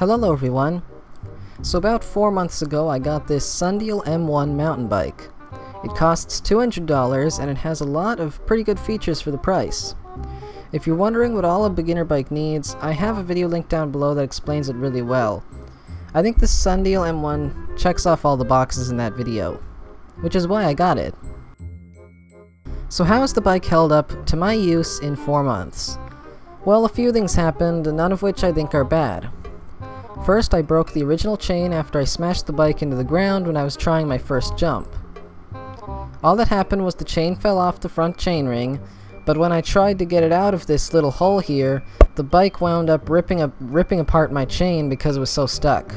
Hello everyone. So about 4 months ago I got this Sundeal M1 mountain bike. It costs $200 and it has a lot of pretty good features for the price. If you're wondering what all a beginner bike needs, I have a video link down below that explains it really well. I think this Sundeal M1 checks off all the boxes in that video, which is why I got it. So how has the bike held up to my use in 4 months? Well, a few things happened, none of which I think are bad. First, I broke the original chain after I smashed the bike into the ground when I was trying my first jump. All that happened was the chain fell off the front chainring, but when I tried to get it out of this little hole here, the bike wound up ripping, a ripping apart my chain because it was so stuck.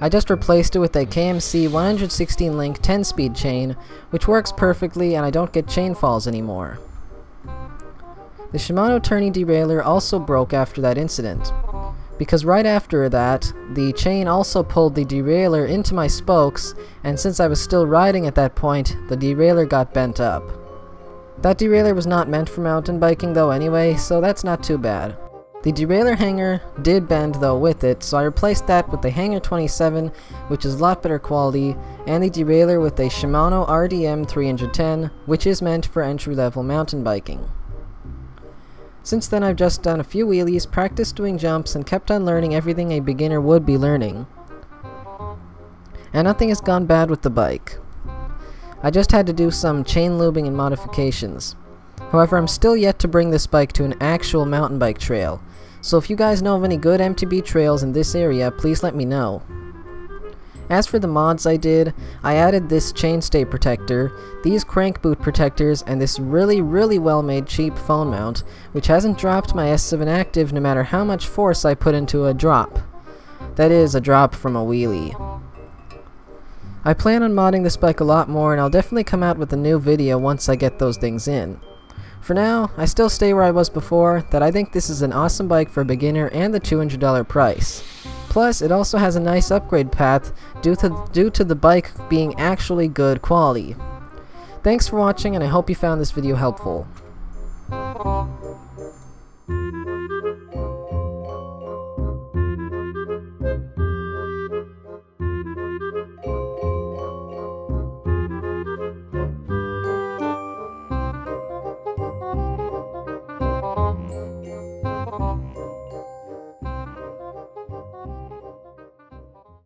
I just replaced it with a KMC 116 link 10 speed chain, which works perfectly and I don't get chain falls anymore. The Shimano Tourney derailleur also broke after that incident because right after that, the chain also pulled the derailleur into my spokes, and since I was still riding at that point, the derailleur got bent up. That derailleur was not meant for mountain biking though anyway, so that's not too bad. The derailleur hanger did bend though with it, so I replaced that with the Hanger 27, which is a lot better quality, and the derailleur with a Shimano RDM 310, which is meant for entry-level mountain biking. Since then I've just done a few wheelies, practiced doing jumps, and kept on learning everything a beginner would be learning. And nothing has gone bad with the bike. I just had to do some chain lubing and modifications. However, I'm still yet to bring this bike to an actual mountain bike trail, so if you guys know of any good MTB trails in this area, please let me know. As for the mods I did, I added this chainstay protector, these crank boot protectors, and this really really well made cheap phone mount, which hasn't dropped my S7 Active no matter how much force I put into a drop. That is, a drop from a wheelie. I plan on modding this bike a lot more and I'll definitely come out with a new video once I get those things in. For now, I still stay where I was before, that I think this is an awesome bike for a beginner and the $200 price. Plus, it also has a nice upgrade path due to, due to the bike being actually good quality. Thanks for watching and I hope you found this video helpful.